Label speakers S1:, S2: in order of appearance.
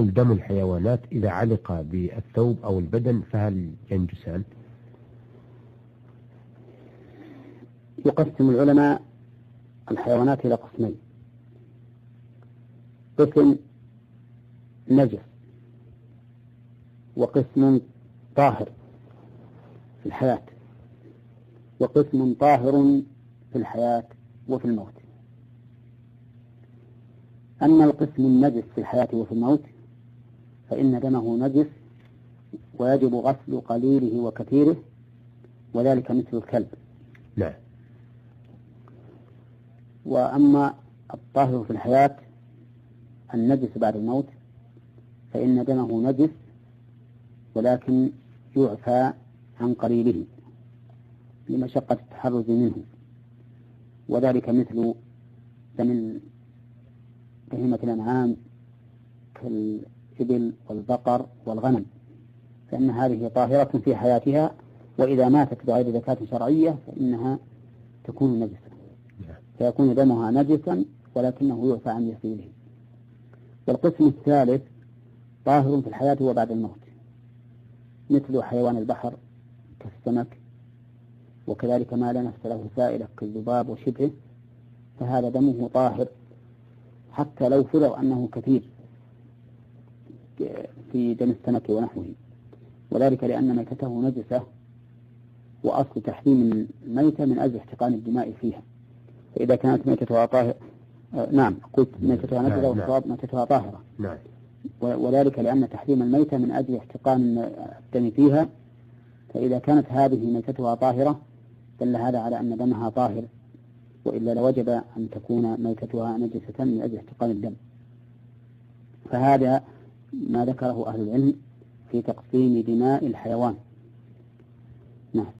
S1: دم الحيوانات إذا علق بالثوب أو البدن فهل ينجسان؟
S2: يقسم العلماء الحيوانات إلى قسمين قسم نجس وقسم طاهر في الحياة وقسم طاهر في الحياة وفي الموت أما القسم النجس في الحياة وفي الموت فإن دمه نجس ويجب غسل قليله وكثيره وذلك مثل الكلب.
S1: نعم
S2: وأما الطاهر في الحياة النجس بعد الموت فإن دمه نجس ولكن يعفى عن قليله لمشقة التحرز منه. وذلك مثل دم بهيمة الأنعام كالإبل والبقر والغنم فإن هذه طاهرة في حياتها وإذا ماتت بغير زكاة شرعية فإنها تكون نجسة. فيكون دمها نجسا ولكنه يعفى عن يسيره. والقسم الثالث طاهر في الحياة وبعد الموت مثل حيوان البحر كالسمك وكذلك ما لا نفس له سائلة كالذباب وشبهه فهذا دمه طاهر حتى لو فرض أنه كثير. في دم السمك ونحوه. وذلك لأن ميتته نجسة وأصل تحريم الميتة من أجل احتقان الدماء فيها. فإذا كانت ميتتها طاهرة آه نعم قلت ميتتها نجسة نعم والصواب ميتتها طاهرة.
S1: نعم.
S2: وذلك لأن تحريم الميتة من أجل احتقان الدم فيها. فإذا كانت هذه ميتتها طاهرة دل هذا على أن دمها طاهر. وإلا لوجب أن تكون ميتتها نجسة من أجل احتقان الدم. فهذا ما ذكره أهل العلم في تقسيم دماء الحيوان. نعم.